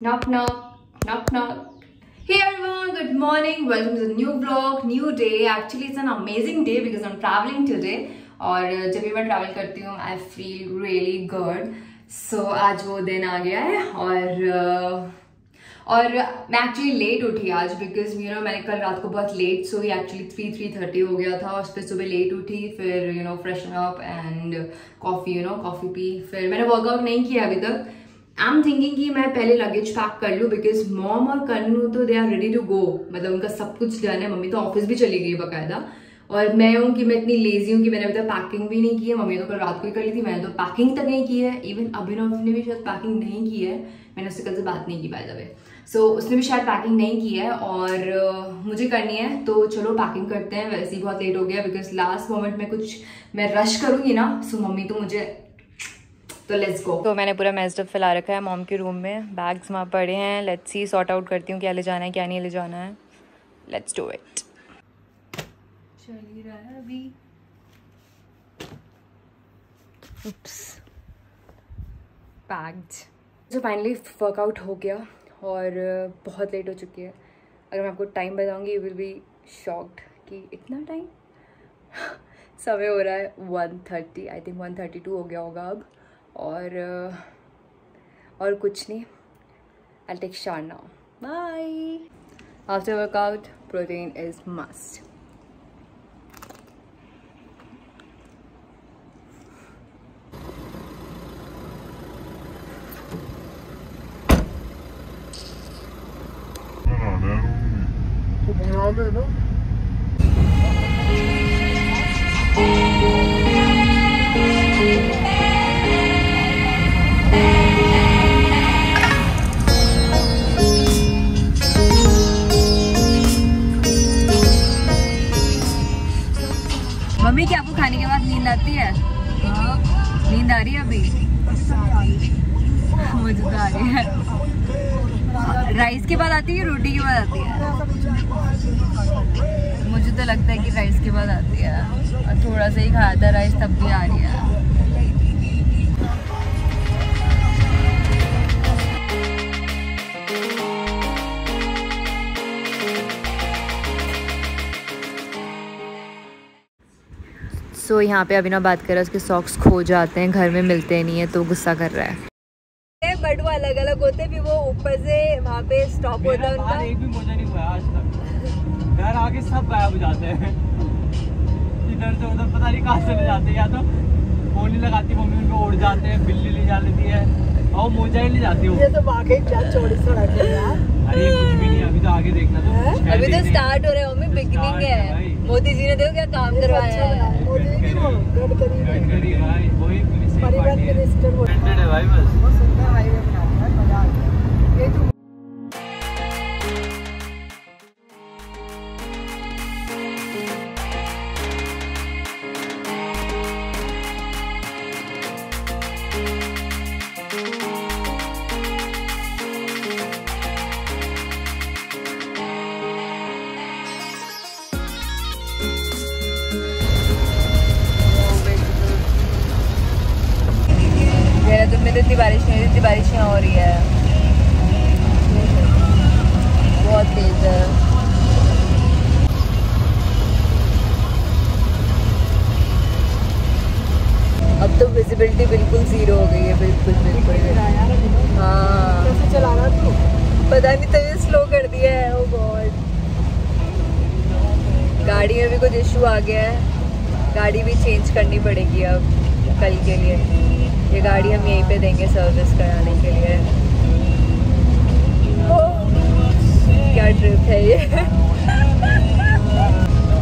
Knock knock, knock knock. Hey everyone, good morning. Welcome to the new vlog, new day. Actually, it's an amazing day because I'm traveling today. और जब भी मैं travel करती हूँ I feel really good so आज वो दिन आ गया है और uh, और मैं एक्चुअली लेट उठी आज बिकॉज़ यू नो मैंने कल रात को बहुत लेट सो ही एक्चुअली थ्री थ्री थर्टी हो गया था और फिर सुबह लेट उठी फिर you know freshen up and coffee you know coffee P फिर मैंने वर्कआउट नहीं किया अभी तक आई एम थिंकिंग कि मैं पहले लगेज पैक कर लूँ बिकॉज़ मॉम और कन्नू तो they are ready to go मतलब उनका सब कुछ डन है मम्मी तो ऑफ़िस भी चली गई बाकायदा. और मैं हूँ कि मैं इतनी लेजी हूँ कि मैंने अभी तक पैकिंग भी नहीं की है. मम्मी तो कल रात को ही कर ली थी मैंने तो पैकिंग तक नहीं की है. इवन अभिनव ने भी शायद पैकिंग नहीं की है. मैंने उससे कल से बात नहीं की बाय द वे सो उसने भी शायद पैकिंग नहीं की है और uh, मुझे करनी है. तो चलो पैकिंग करते हैं. वैसे ही बहुत लेट हो गया बिकॉज़ लास्ट मोमेंट में कुछ मैं रश करूँगी ना सो मम्मी तो मुझे तो लेट्स गो तो मैंने पूरा मेजडअप फैला रखा है मॉम के रूम में बैग्स वहाँ पड़े हैं लेट्स ही सॉर्ट आउट करती हूँ क्या ले जाना है क्या नहीं ले जाना है. लेट्स डू इट चल ही रहा है अभी। उप्स पैक्ड जो फाइनली वर्कआउट हो गया और बहुत लेट हो चुकी है। अगर मैं आपको टाइम बताऊँगी यू विल बी शॉक्ड कि इतना टाइम समय हो रहा है one thirty I think one thirty two हो गया होगा अब। और और कुछ नहीं। I take shower now bye after workout protein is must ना नींद आ रही है अभी? मुझे तो आ रही है। राइस के बाद आती है रोटी के बाद आती है? मुझे तो लगता है कि राइस के बाद आती है। और थोड़ा सा ही खाया था, राइस तब भी आ रही है। सो so, यहाँ पे अभिनव बात कर रहा है उसके सॉक्स खो जाते हैं घर में मिलते नहीं है तो गुस्सा कर रहा है। बट वो अलग अलग होते हैं फिर वो ऊपर से वहाँ पे स्टॉप होता है उनका। एक भी मोजा नहीं हुआ आज तक। घर आके सब गायब हो जाते हैं। इधर से उधर पता नहीं कहाँ चले जाते हैं या तो फ़ोन नहीं लगाती मम्मी उनको उड़ जाते हैं बिल्ली ले जा लेती है और मोजा ही ले जाती है ये तो वाकई क्या चौड़ी सड़क है यार। अरे कुछ भी नहीं अभी तो आगे देखना तो अभी तो स्टार्ट हो रहे है मम्मी बिगनिंग है। मोदी जी ने देखो क्या काम तो करवाया अच्छा है। मोदी जी वो गडकरी ने गडकरी भाई वही पुलिस की परिवहन पार्टी है। मिनिस्टर है भाई बस। इतनी बारिश नहीं इतनी बारिश हो रही है। बहुत तेज है। अब तो विजिबिलिटी बिल्कुल ज़ीरो हो गई है बिल्कुल बिल्कुल हाँ। कैसे चला रहा तू? पता नहीं तभी स्लो कर दिया है ओ गॉड गाड़ी में भी कुछ इशू आ गया है। गाड़ी भी चेंज करनी पड़ेगी अब कल के लिए। ये गाड़ी हम यहीं पे देंगे सर्विस कराने के लिए। ओह, क्या ट्रिप है ये?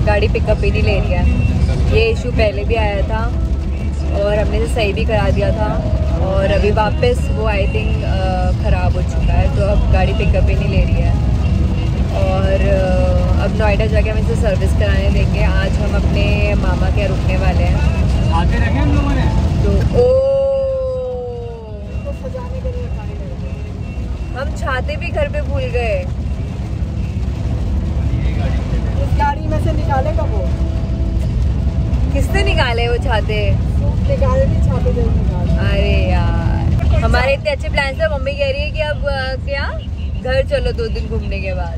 गाड़ी पिकअप ही नहीं ले रही है। ये इशू पहले भी आया था और हमने इसे सही भी करा दिया था और अभी वापस वो आई थिंक ख़राब हो चुका है तो अब गाड़ी पिकअप ही नहीं ले रही है। और अब नोएडा जाके हम इसे सर्विस कराने देंगे। आज हम अपने मामा के रुकने वाले हैं। आगे रखे हम लोगों ने? तो ओ तो सजाने के लिए गाड़ी लगी हम छाते भी घर पे भूल गए। ये गाड़ी इस गाड़ी में से निकालेगा वो? किसने निकाले वो छाते? निकाले नहीं निकाले। अरे यार। हमारे इतने अच्छे प्लान थे मम्मी कह रही है कि अब क्या? घर चलो दो दिन घूमने के बाद।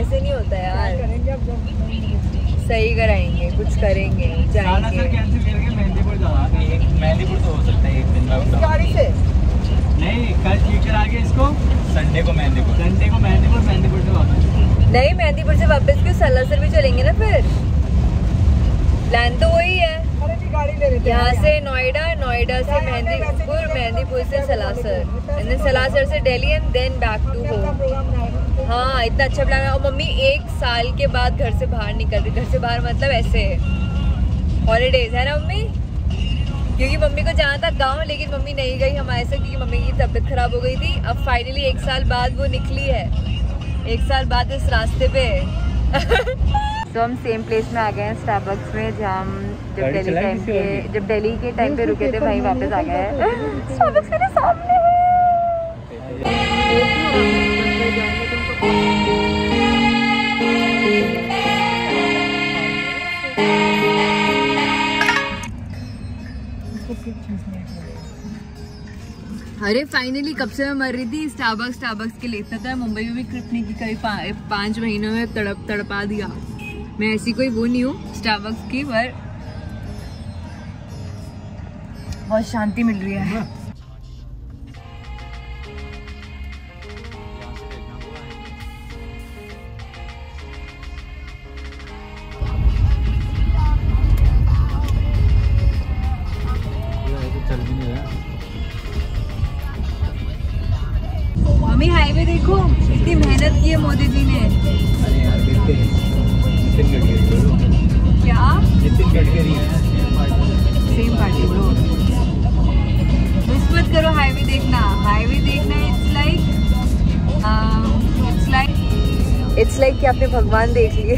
ऐसे नहीं होता यार। करेंगे अब जब सही कराएँगे कुछ करेंगे जाएँगे। मेहंदीपुर तो हो सकता है एक दिन गाड़ी से? नहीं कल ठीक करा के इसको? संडे को मेहंदीपुर संडे को मेहंदीपुर मेहंदीपुर से वापस। नहीं मेहंदीपुर से वापस क्यों? सलासर भी चलेंगे ना फिर। प्लान तो वही है। अरे जी गाड़ी ले लेते हैं। यहाँ से नोएडा नोएडा से मेहंदीपुर मेहंदीपुर से सलासर। एंड देन सलासर से Delhi and then back to home हाँ। इतना अच्छा प्लान है। और मम्मी एक साल के बाद घर से बाहर निकल रही घर से बाहर मतलब ऐसे। हॉलीडेज है ना मम्मी? क्योंकि मम्मी को जाना था गाँव लेकिन मम्मी नहीं गई हमारे से क्योंकि मम्मी की तबीयत खराब हो गई थी। अब फाइनली एक साल बाद वो निकली है। एक साल बाद इस रास्ते पे। तो हम सेम प्लेस में आ गए हैं स्टारबक्स में जहाँ हम जब दिल्ली टाइम के जब दिल्ली के टाइम पे रुके थे वहीं वापस आ गए हैं। स्टारबक्स मेरे सामने अरे फाइनली कब से मैं मर रही थी? स्टारबक्स स्टारबक्स के लिए इतना था मुंबई में भी ट्रिप नहीं की कभी पा, पाँच महीनों में तड़प तड़पा दिया। मैं ऐसी कोई वो नहीं हूँ स्टारबक्स की पर बहुत शांति मिल रही है। मोदी जी ने। अरे यार नितिन गडकरी क्या? नितिन गडकरी है। सेम पार्टी ब्रो मिस मत करो हाईवे देखना। हाईवे देखना it's like it's like it's like कि आपने भगवान देख लिए।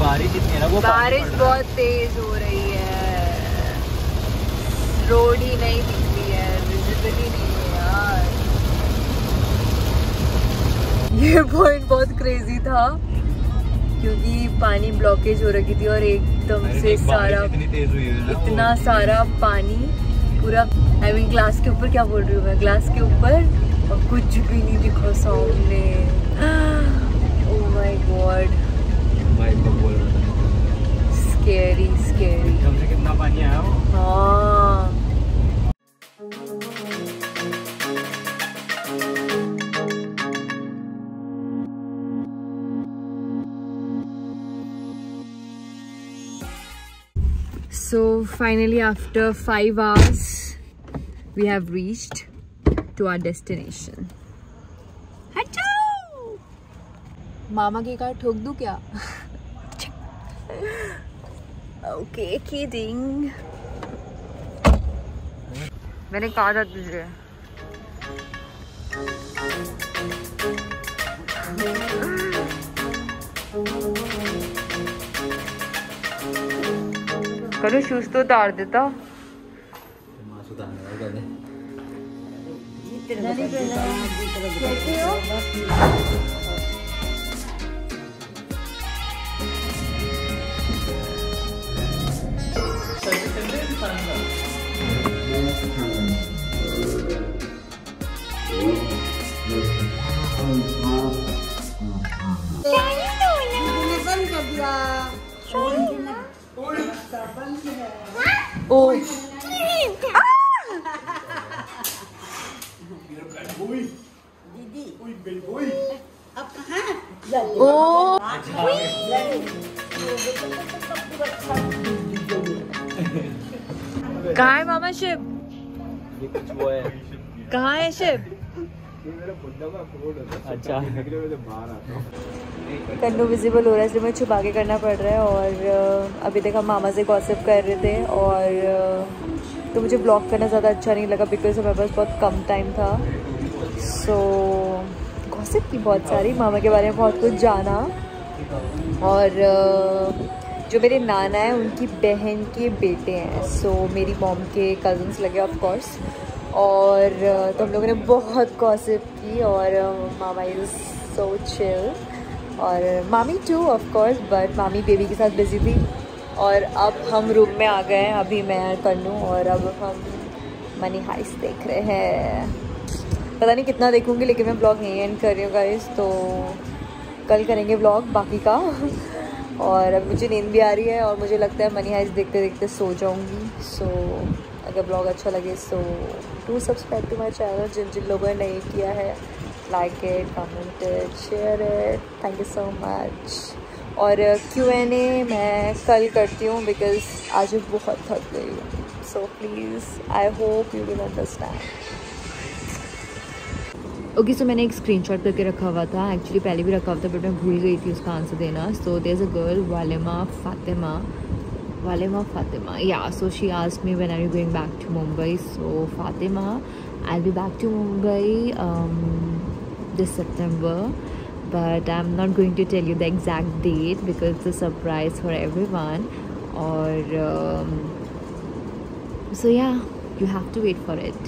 बारिश इतनी है ना वो बारिश है। बहुत तेज हो रही है। रोड ही नहीं दिख रही है विजिबिलिटी नहीं है यार। ये पॉइंट बहुत क्रेजी था क्योंकि पानी ब्लॉकेज हो रखी थी और एकदम से सारा है इतना सारा पानी पूरा आई मीन ग्लास के ऊपर क्या बोल रही हूँ मैं? ग्लास के ऊपर और कुछ भी नहीं दिखा सामने। ओह माय गॉड भाई को बोल रहा था स्केरी स्केरी एकदम से कितना पानी आया वो हाँ So finally after 5 hours we have reached to our destination. Achoo! मामा की कार ठोक दूं क्या ओके किडिंग मैंने कहा था तुझे। करो शूज़ तो उतार देता। मासू दाने और क्या दे कहाँ है मामा शिप ये कुछ वो है कहाँ है शिप ये मेरा बुड्ढा का कोड होता है अच्छा। निकले मैं बाहर आता कन्नू विजिबल हो रहा है इसलिए मुझे छुपा के करना पड़ रहा है और अभी तक हम मामा से गॉसिप कर रहे थे और तो मुझे ब्लॉग करना ज़्यादा अच्छा नहीं लगा बिकॉज़ हमारे पास बहुत कम टाइम था। सो गॉसिप की बहुत सारी मामा के बारे में बहुत कुछ जाना। और जो मेरे नाना हैं उनकी बहन के बेटे हैं। सो so, मेरी मॉम के कज़न्स लगे ऑफ़ कोर्स और तो हम लोगों ने बहुत गॉसिप की और मामा इज़ सो चिल और मामी टू ऑफ़ कोर्स बट मामी बेबी के साथ बिज़ी थी। और अब हम रूम में आ गए हैं। अभी मैं कन्नू और अब हम मनी हाइस देख रहे हैं। पता नहीं कितना देखूँगी लेकिन मैं ब्लॉग नहीं एंड कर रही हूँ गाइस तो कल करेंगे ब्लॉग बाकी का। और अब मुझे नींद भी आ रही है और मुझे लगता है मनी हाइस देखते देखते सो जाऊँगी। सो so, अगर ब्लॉग अच्छा लगे so to subscribe to my channel जिन जिन लोगों ने नहीं किया है like it comment it share it thank you so much और क्यू एन ए मैं कल करती हूँ बिकॉज़ आज बहुत थक गई हूँ। So please I hope you will understand okay so मैंने एक स्क्रीनशॉट करके रखा हुआ था. एक्चुअली पहले भी रखा हुआ था बट मैं भूल गई थी उसका आंसर देना. So there is a girl Walima Fatima Walima Fatima yeah so she आज me when are you going back to Mumbai so Fatima I be back to Mumbai this September but I'm not going to tell you the exact date because it's a surprise for everyone. Or um, so yeah you have to wait for it.